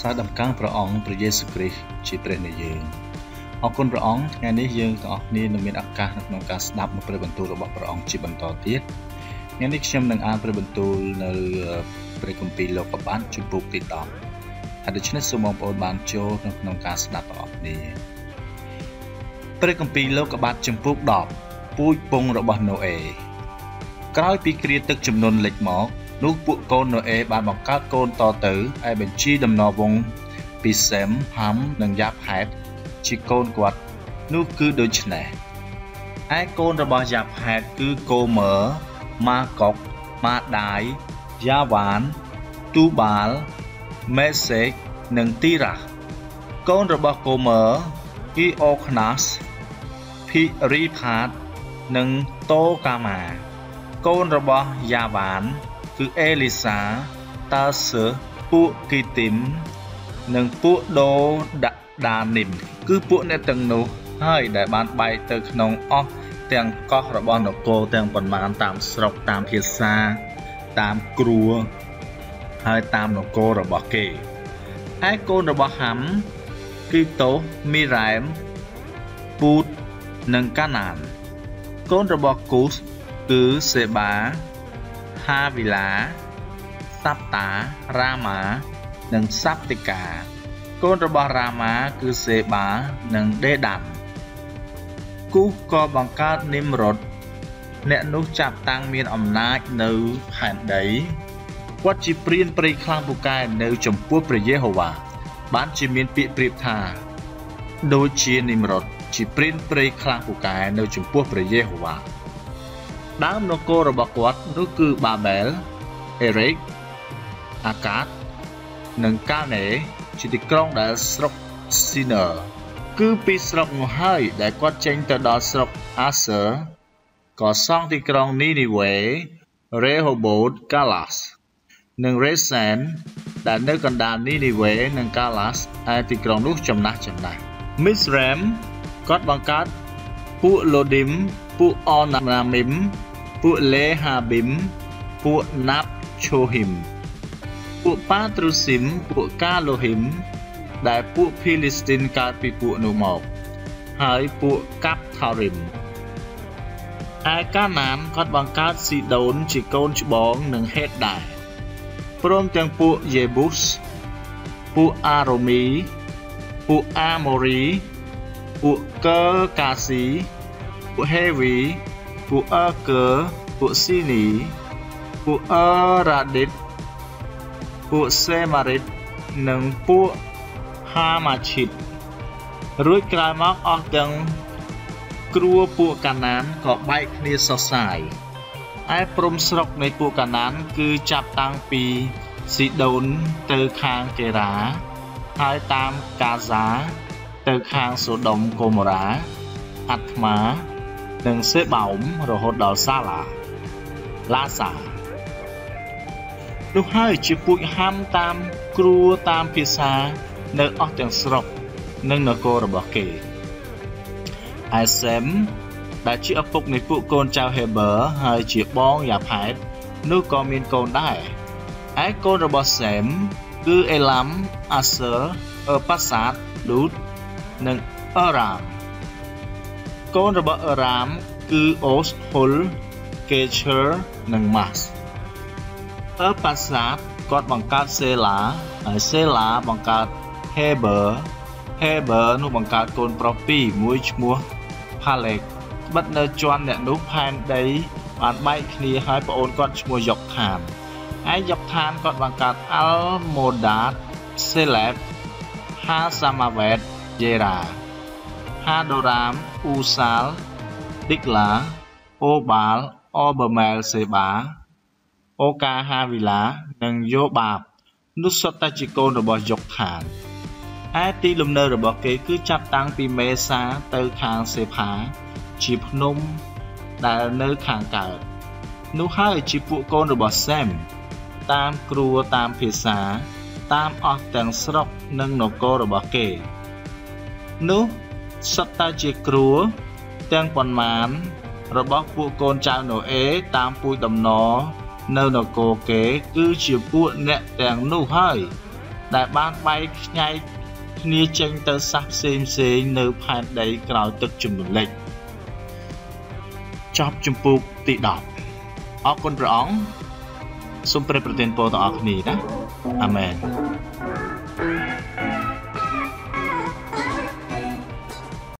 សើរដំកើងព្រះអង្គព្រះយេស៊ូវគ្រីស្ទជាព្រះនៃយើងអរគុណព្រះអង្គថ្ងៃនេះយើងទាំងអស់គ្នានឹងមានឱកាសនៅក្នុងការស្ដាប់នៅព្រះបន្ទូលរបស់ព្រះអង្គជាបន្តទៀតថ្ងៃនេះខ្ញុំនឹងអានព្រះបន្ទូលនៅព្រះគម្ពីរលោកុបាទជំពូកទី10ហើយដូច្នេះសូមបងប្អូនបានចូលនៅក្នុងការស្ដាប់ទាំងអស់គ្នាព្រះគម្ពីរលោកុបាទជំពូក10ពូជពងរបស់ណូអេក្រោយពីគ្រាទឹកចំនួនលេចមក នោះពួកកូនណូអេបានបង្កើតកូនតទៅហើយបញ្ជីដំណរវងពីសេមហាំនិងយ៉ាប់ហេតជាកូនគាត់ នោះគឺដូចនេះឯកូនរបស់យ៉ាប់ហេតគឺកូមើម៉ាកុកម៉ាដាយយ៉ាវ៉ានទូបាលមេសេកនិងទីរ៉ាកូនរបស់កូមើគឺអូខ្នាសភីរីផាតនិងតូកាម៉ាកូនរបស់យ៉ាវ៉ាន គឺអេលីសាតាសឺពួកគីទីមនិងពួកដូដាដានីមគឺពួកអ្នកទាំងនោះហើយដែលបានបែកទៅក្នុងអស់ទាំងកោះរបស់នគរទាំងប៉ុន្មានតាមស្រុកតាមភាសាតាមគ្រួហើយតាមនគររបស់គេឯកូនរបស់ហាំគឺតូមីរ៉ែមពូតនិងកាណានកូនរបស់គូសគឺសេបា ហាវីឡាសាប់តារ៉ាម៉ានិងសាប់តិកាកូនរបស់រ៉ាម៉ាគឺសេបានិងដេដាំគូសក៏បង្កើតនិមរតអ្នកនោះចាប់តាំងមានអំណាចនៅផែនដីគាត់ជាព្រានព្រៃខ្លាំងពូកែនៅចំពោះព្រះយេហូវ៉ាបានជាមានពាក្យប្រៀបថាដូចជានិមរតជាព្រានព្រៃខ្លាំងពូកែនៅចំពោះព្រះយេហូវ៉ា ដើមនគររបស់គាត់នោះគឺបាបែលអេរិកអាកាតនិងកាណេជាទីក្រុងដែលស្រុកស៊ីនឺគឺពីស្រុកនោះហើយដែលគាត់ចេញទៅដល់ស្រុកអាសឺក៏សង់ទីក្រុងនីនីវេរេហូបូតកាឡាសនិងរេសានដែលនៅកណ្ដាលនីនីវេនិងកាឡាសឯទីក្រុងនោះចំណាស់ចំណាស់មីសរ៉ាមគាត់បង្កើតពួកឡូឌីម ពួកអណាណាមីមពួកលេហាប៊ីមពួកណាប់ឈូហ៊ីមពួកប៉ាត្រូស៊ីមពួកកាឡូហ៊ីមដែលពួកភីលីស្ទីនកើតពីពួកនោះមក ហើយពួកកាប់ថារីមឯកាណានគាត់បង្កើតស៊ីដូនជាកូនច្បងនិងហេតដែរព្រមទាំងពួកយេប៊ូសពួកអារ៉ូមី ពួកអាម៉ូរី ពួកកើកាស៊ី ពួកហេវីពួកអើកើពួកស៊ីនីពួកអឺរ៉ាឌីតពួកសេម៉ារីតនិងពួកហាម៉ាឈីតរួចក្រោយមកអស់ទាំងគ្រួពួកកាណានក៏បែកគ្នាសរសាយឯព្រំស្រុកនៃពួកកាណានគឺចាប់តាំងពីស៊ីដូនទៅខាងកេរ៉ាហើយតាមកាហ្សាទៅខាងសូដុំកូម៉ូរ៉ាអាត្មា និងសេបោមរហូតដល់សាឡាឡាសានោះហើយជាពូជហាំតាមគ្រួតាមភាសានៅអស់ទាំងស្រុកនិងនគររបស់គេអេសេមដែលជាឪពុកនៃពួកកូនចៅហេបឺហើយជាបងយ៉ាផែតនោះក៏មានកូនដែរឯកូនរបស់សេមគឺអេឡាំអាសឺអឺប៉ាសាតលូតនិងអឺរ៉ាម កូនរបស់អឺរ៉ាមគឺអូសហ៊ុល Kecher និង Mas អឺប៉ាសាតគាត់បង្កើតសេឡាហើយសេឡាបង្កើត Heber Heber នោះបង្កើតកូនប្រុសពីរមួយឈ្មោះ Palek បិទនៅជាន់អ្នកនោះផែនដីបានបែកគ្នាហើយប្អូនគាត់ឈ្មោះយុកឋានឯយុកឋានគាត់បង្កើត Almodad Celeb Ha Samavet Yera Ha Doram Usal Dikla អូបាលអបមែលសេបាអូកាហាវីឡានិងយោបាបនោះសុទ្ធតែជាកូនរបស់យុកឋានឯទីលំនៅរបស់គេគឺចាប់តាំងពីមេសាទៅខាងសេផាជាភ្នំដែលនៅខាងកើតនោះហើយជាពួកកូនរបស់សេមតាមគ្រួតាមភាសា តាមអស់ទាំងស្រុកនិងនគររបស់គេ នោះ សុទ្ធតែជាគ្រួទាំងប៉ុន្មាន របស់ពួកកូនចៅណូអេតាមពូជដំណរនៅនគរគេ គឺជាពួកអ្នកទាំងនោះហើយ ដែលបានបែកខ្ញែកគ្នាចេញទៅសះផ្សេងផ្សេងនៅផែនដីក្រោយទឹកជំនន់លិចចប់ចម្ពោះទី10អរគុណព្រះអង្គសូមព្រះប្រទានពរដល់អស់គ្នាណាអាមែន